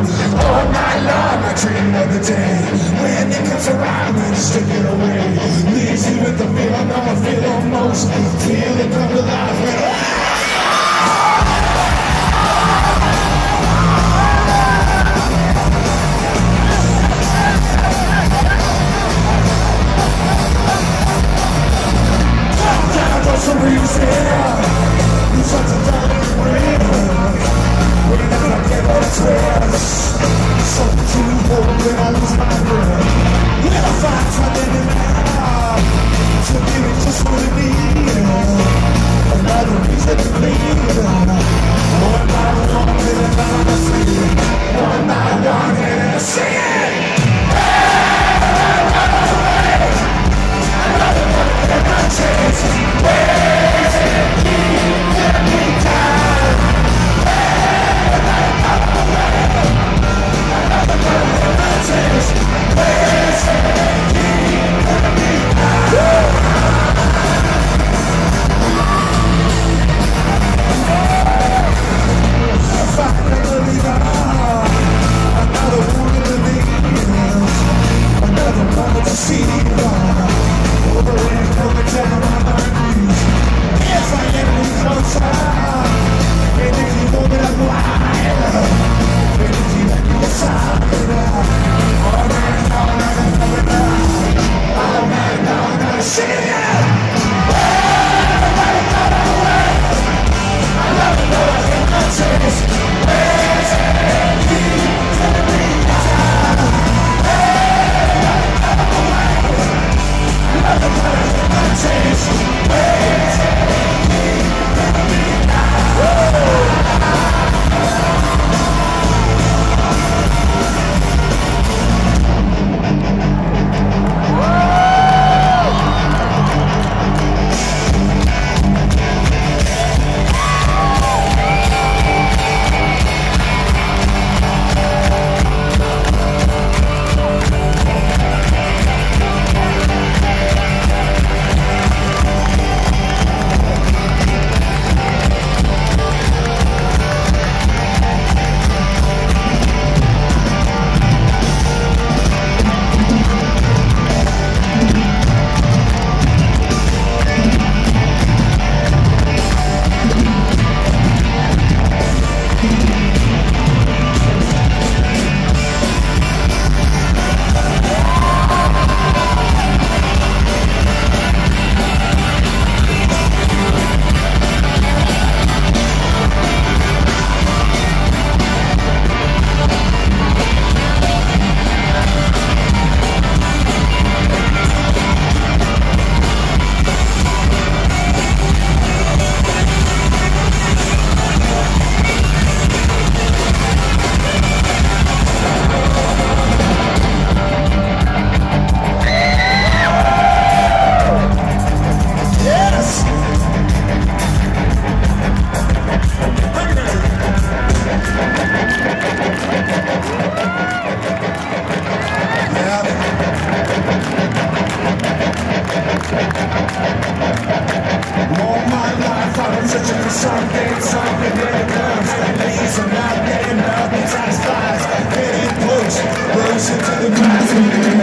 All my long I dream of the day When it comes around and just take it away. Leaves you with the feeling I feel most Feel it come alive Something, something, comes that comes. Lazy, so not getting nothing. Times flies, getting pushed, pushed into the glass.